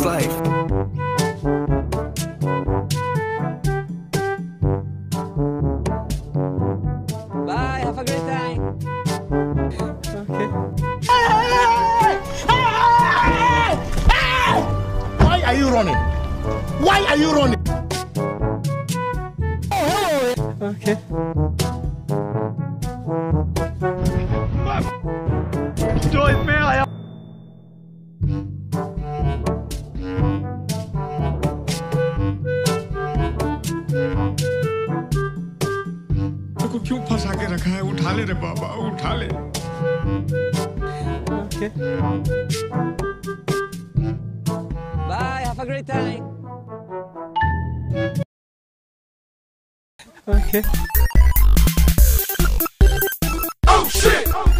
Hey, life? Bye, have a great time. Okay. Why are you running? Why are you running? Okay. क्यों फंसा के रखा है उठा ले रे बाबा उठा ले Okay. Bye, have a great time. Okay. Okay.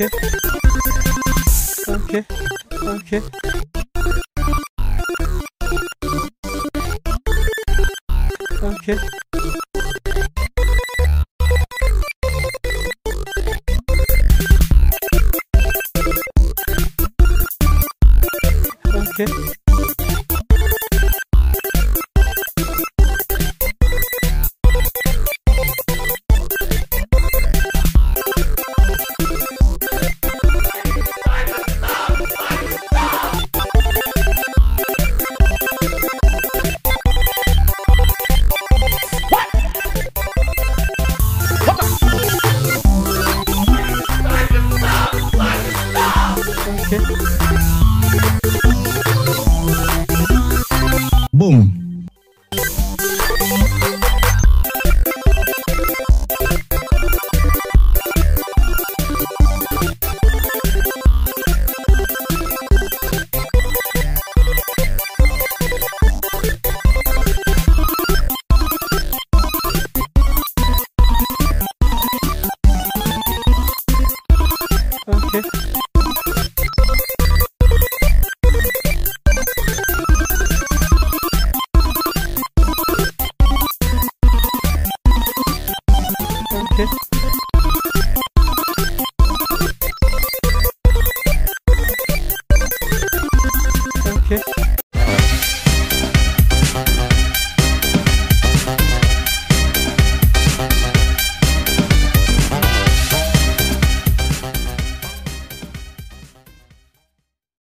오케이. 오케이. 오케이. 오케이. 오케이. Bom,